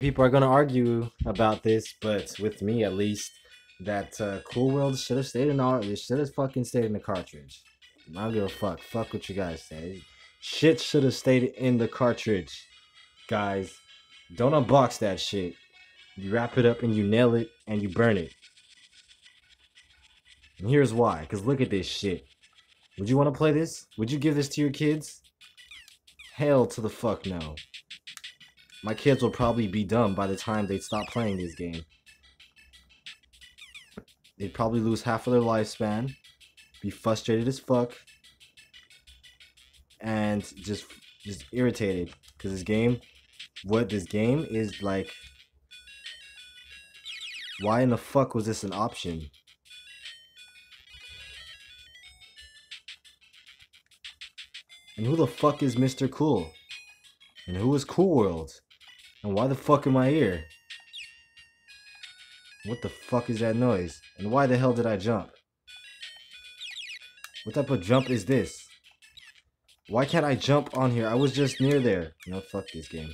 people are going to argue about this, but with me at least, that uh, Cool World should have stayed in our. It should have fucking stayed in the cartridge. I don't give a fuck. Fuck what you guys say. Shit should have stayed in the cartridge, guys. Don't unbox that shit. You wrap it up and you nail it and you burn it. And here's why. Cause look at this shit. Would you want to play this? Would you give this to your kids? Hell to the fuck no. My kids will probably be dumb by the time they stop playing this game. They'd probably lose half of their lifespan, be frustrated as fuck, and just just irritated because this game, what this game is like. Why in the fuck was this an option? And who the fuck is Mr. Cool? And who is Cool World? And why the fuck am I here? What the fuck is that noise? And why the hell did I jump? What type of jump is this? Why can't I jump on here? I was just near there. No, fuck this game.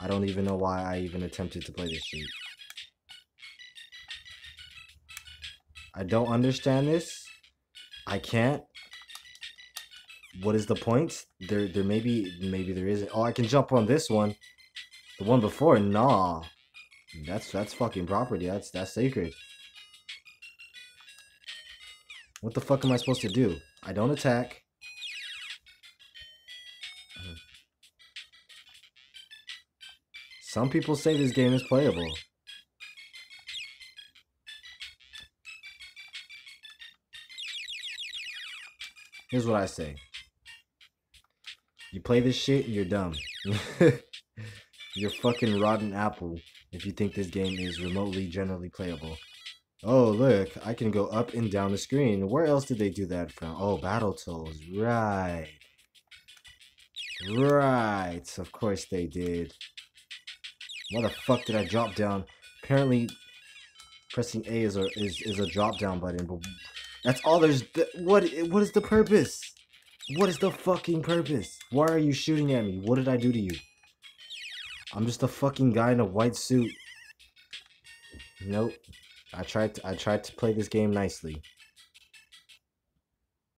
I don't even know why I even attempted to play this shit. I don't understand this. I can't. What is the point? There, there maybe, maybe there isn't. Oh, I can jump on this one. The one before, nah. That's that's fucking property. That's that's sacred. What the fuck am I supposed to do? I don't attack. Some people say this game is playable. Here's what I say. You play this shit, you're dumb. you're fucking rotten apple if you think this game is remotely generally playable. Oh, look, I can go up and down the screen. Where else did they do that from? Oh, Battletoads. Right. Right. Of course they did. Why the fuck did I drop down? Apparently, pressing A is a, is, is a drop down button, but that's all there's... What, what is the purpose? What is the fucking purpose? Why are you shooting at me? What did I do to you? I'm just a fucking guy in a white suit. Nope. I tried to, I tried to play this game nicely.